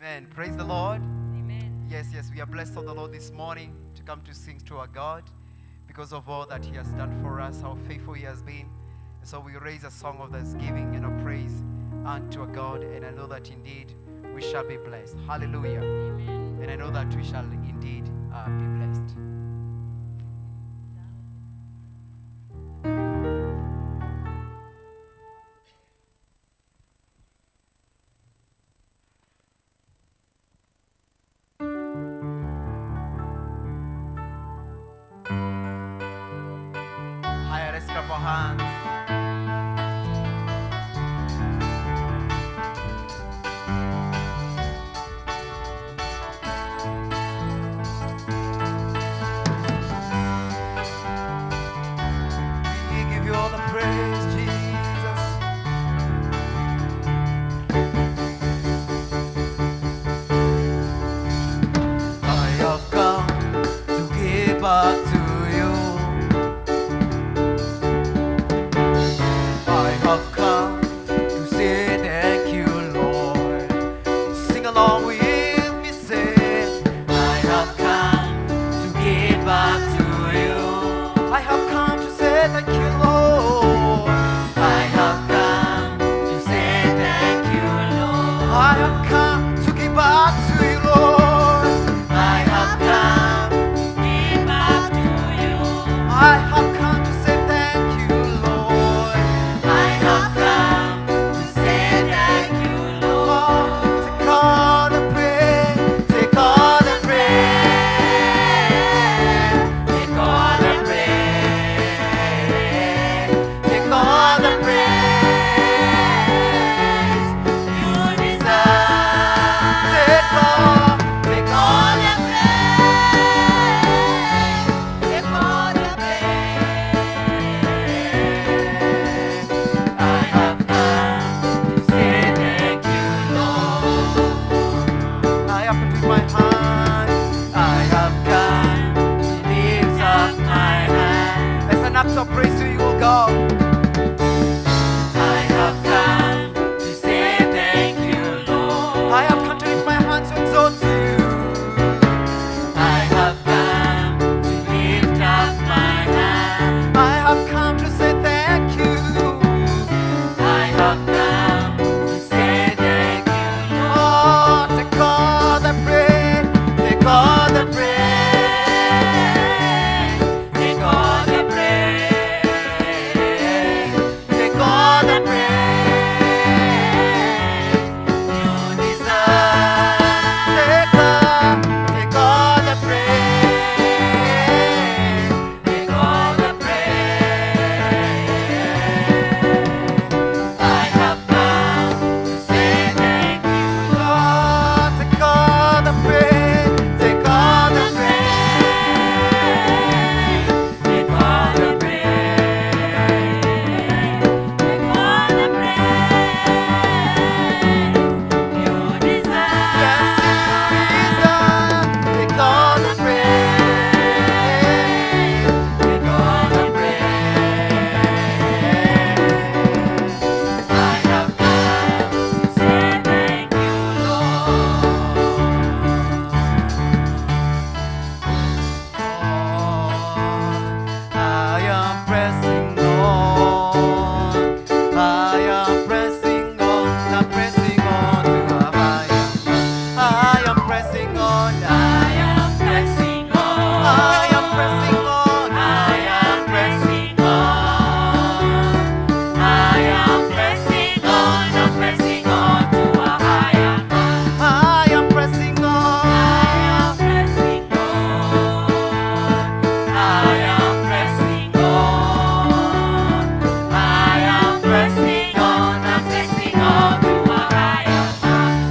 Amen. Praise the Lord. Amen. Yes, yes, we are blessed of the Lord this morning to come to sing to our God because of all that He has done for us, how faithful He has been. And so we raise a song of thanksgiving and of praise unto our God, and I know that indeed we shall be blessed. Hallelujah. Amen. And I know that we shall indeed uh, be blessed.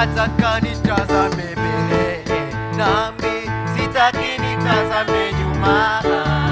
That's a candy jazz. casa meio mar.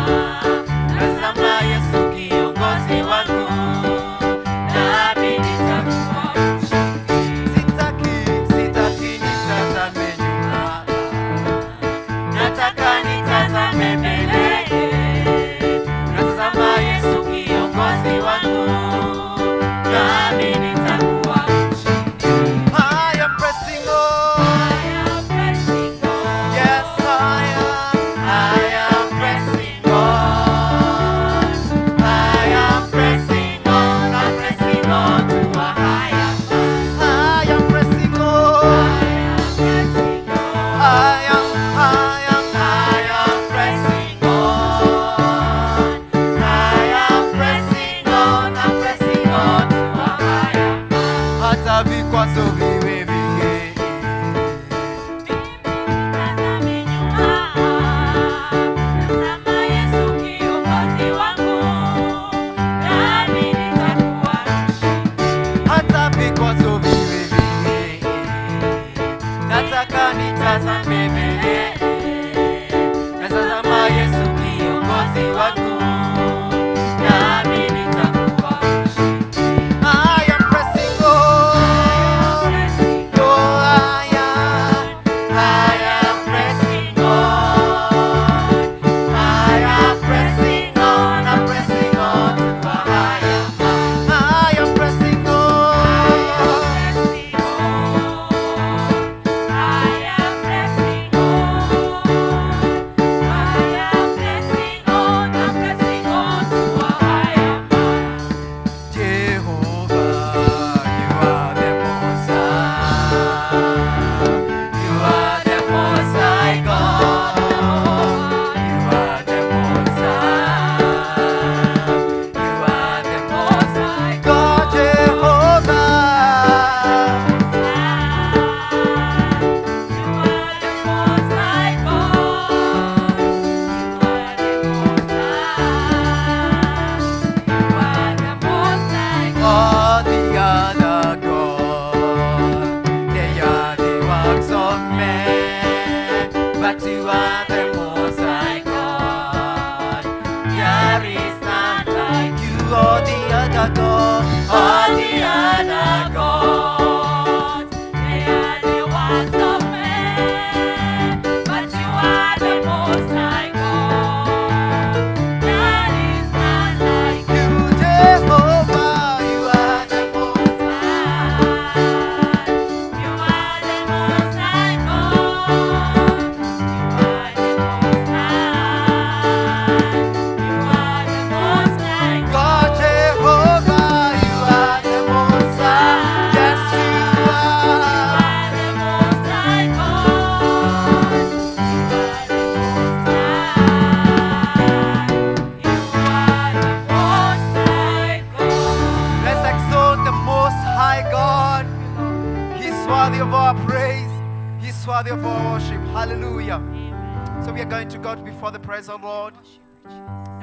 Before the Lord.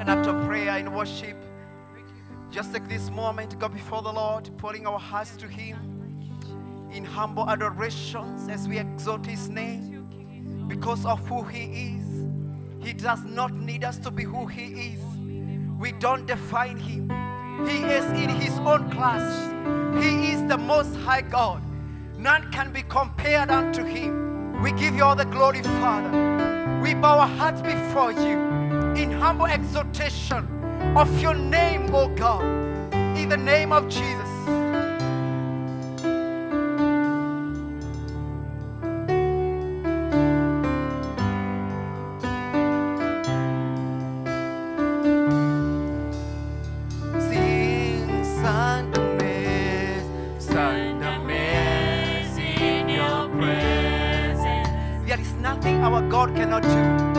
An act of prayer and worship. Just take this moment go before the Lord, pouring our hearts to Him in humble adorations as we exalt His name because of who He is. He does not need us to be who He is. We don't define Him. He is in His own class. He is the Most High God. None can be compared unto Him. We give you all the glory, Father. We bow our hearts before you in humble exaltation of your name, O God. In the name of Jesus. Nothing our God cannot do.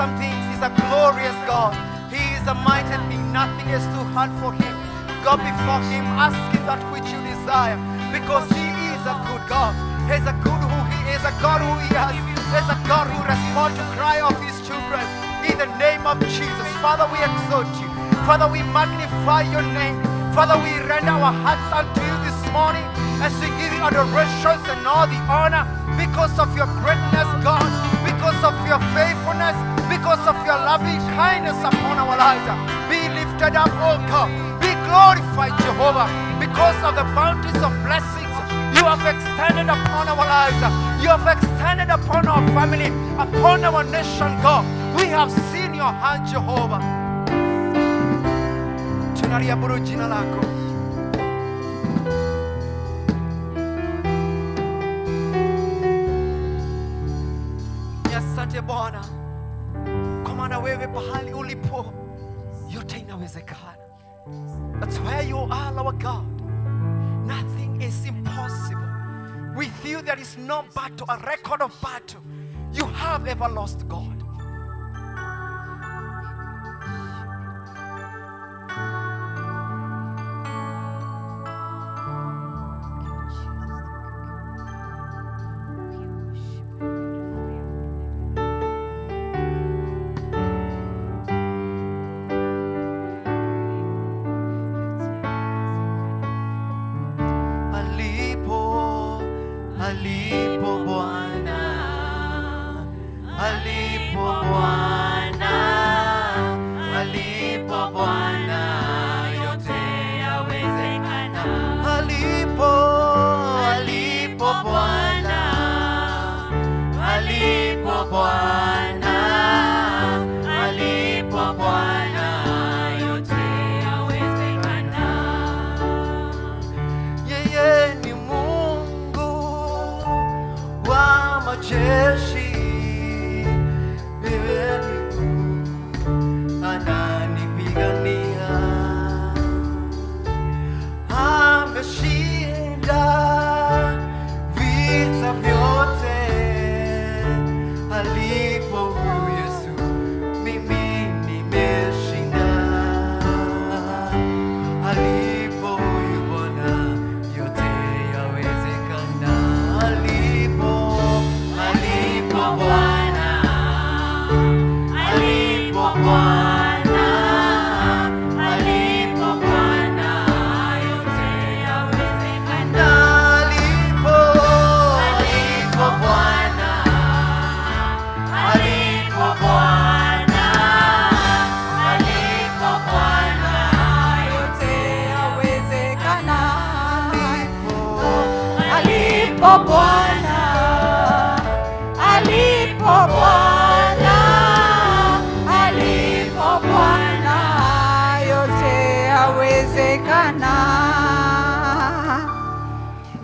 Awesome things. He's a glorious God. He is a mighty thing. Nothing is too hard for Him. Go before Him, ask Him that which you desire, because He is a good God. He's a good who He is, a God who He has. He's a God who responds to cry of His children. In the name of Jesus, Father, we exalt you. Father, we magnify your name. Father, we render our hearts unto you this morning as we give you adorations and all the honor because of your greatness, God, because of your faithfulness, because of your loving kindness upon our lives. Be lifted up, oh God. Be glorified, Jehovah, because of the bounties of blessings you have extended upon our lives. You have extended upon our family, upon our nation, God. We have seen your hand, Jehovah. Tunaliabudu jina lako. Wewe pahali ulipo yote inawezekana. That's where you are, our God. Nothing is impossible. With you, there is no battle, a record of battle. You have ever lost God. Alipo